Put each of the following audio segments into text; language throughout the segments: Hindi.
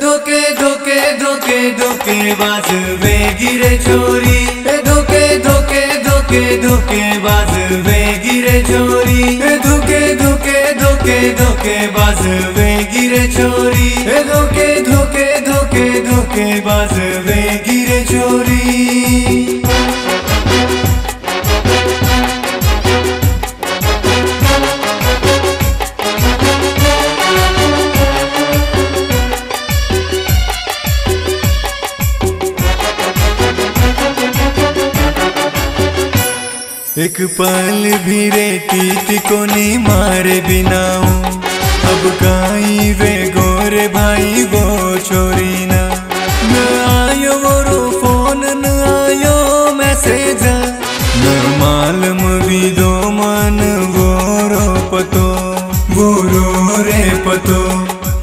धोके धोके धोके धोके बाज वे गिरे चोरी। धोके धोके धोके धोके बाज वे गिरे चोरी। धोखे धोके धोके धोके बाज वे गिरे चोरी। धोके धोके धोके धोके बाज वे गिरे चोरी। एक पल भी रेती को नहीं मारे बिनाऊ अब काई वे गोरे भाई, वो छोरी ना। न आयो वो रो, फ़ोन न आयो, मैसेज। न मालूम भी दो मन, वो रो पतो। वो रो रे पतो,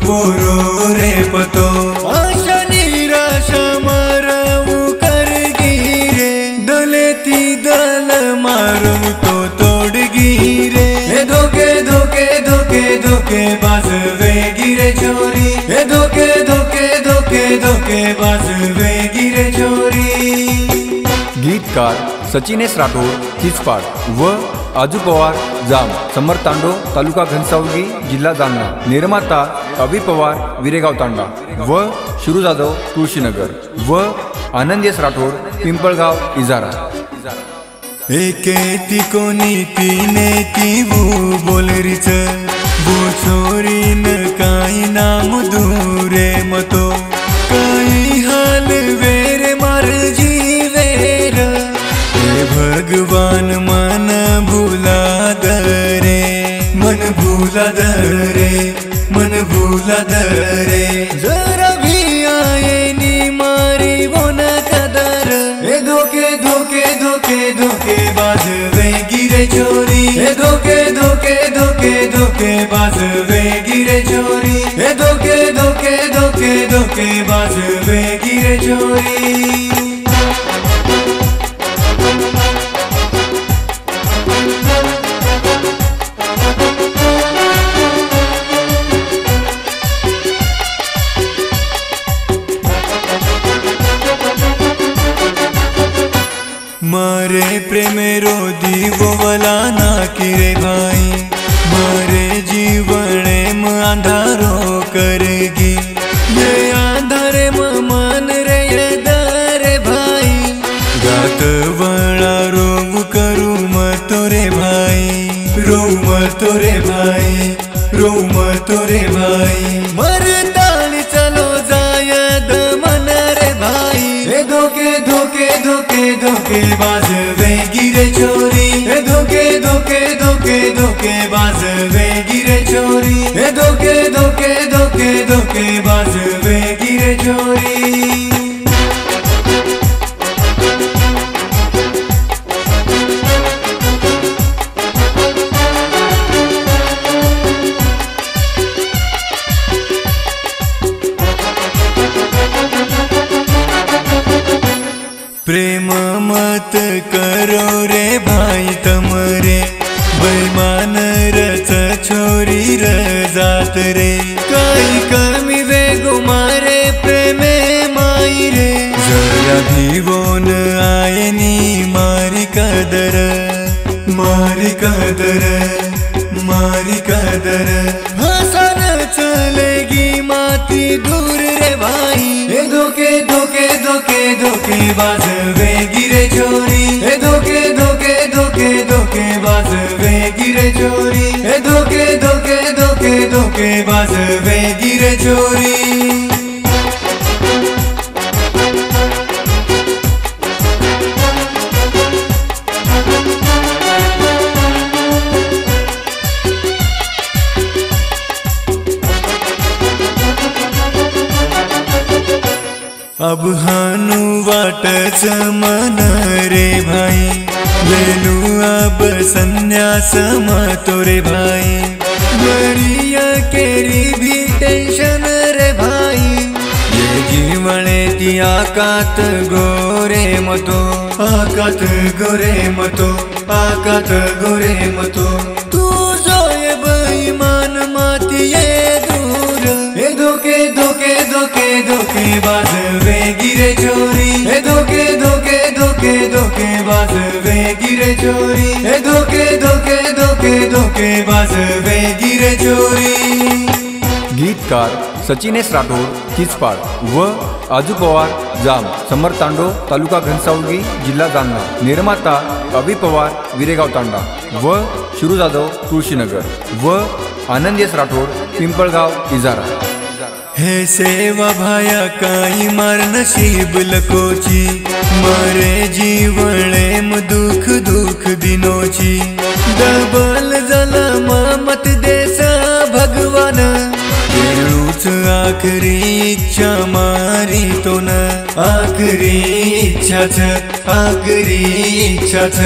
वो रो रे पतो। आशा गीतकार सचिनेश राठोड तिचपाड व आजू पवार जाम समर तांडो तालुका घनसावगी जिल्हा जालना निर्माता अभि पवार विरेगाव तांडा व शिरू जाधव तुळशीनगर व आनंदेश राठोड पिंपळगाव इजारा. एके ती कोणी तीने ती वो बोल रिच वो छोरी न काई नाम दूरे मतो. दरे जरा भी आए नी मारी वो न कदर। ए धोके धोके धोके धोके बाज वे गिरे चोरी। ए धोके धोके धोके धोके बाज वे गिरे चोरी। ए धोके धोके धोके धोके बाज वे गिरे चोरी। मारे प्रेम रो दीवो वला ना किरे भाई। मारे जीवने म अंधारो करेगी। ये अंधारे मन रे ये दरे भाई। गात वळा रोग करू मतो रे भाई। रो मतो रे भाई, रो मतो रे भाई। मरताळी धोके धोके बाज वे गिरे चोरी। हे धोके धोके धोके धोके बाज वे गिरे चोरी। हे धोके धोके धोके धोके बाज वे गिरे चोरी। प्रेम मत करो रे भाई तमरे बैमान रच छोरी र जात रे। काही कमी वे गुमारे प्रेमे माई रे। भिवोन आए नी मारी कदर मारी कदर मारी कदर। धोके बाज वे गिरे चोरी। हे धोके धोके धोके धोके बाज वे गिरे चोरी। हे धोके धोके धोके धोके बाज वे गिरे चोरी। अब वाटच मन रे भाई। लेलू अब संन्यास रे भाई। मरिया केरी भी टेंशन रे भाई। ये जीवने ती आकात गोरे मतो। आकात गोरे मतो, आकात गोरे मतो। तू जोय बेईमान माती, ये दूर। हे धोके धोके धोके धोके बाज वे गिरे गिरे चोरी। हे धोके धोके धोके धोके बाज वे गिरे चोरी। गीतकार सचिनेश राठोड चिचपाड व आजू पवार जाम समर तांडो तालुका घनसावंगी जिल्हा जालना निर्माता अभि पवार विरेगाव तांडा व शिरू जाधव तुळशीनगर व आनंदेश राठोड पिंपळगाव इजारा. हे सेवा भाया काई मार नशीब लकोची. मारे दुख दिनोची। डबल झाला मामत देसा भगवान। तेळूच आखरी इच्छा मारी तो न आखरी इच्छाच आखरी इच्छाच।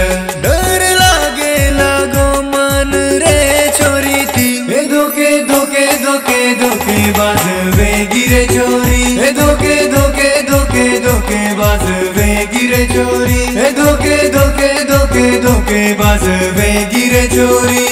डर लागे लागो मन रे छोरी ती हे धोके धोके धोके धोके बाज वे गिरे चोरी। हे धोके धोके धोके धोके बाज वे गिरे चोरी। हे धोके धोके धोके धोके बाज वे गिरे चोरी।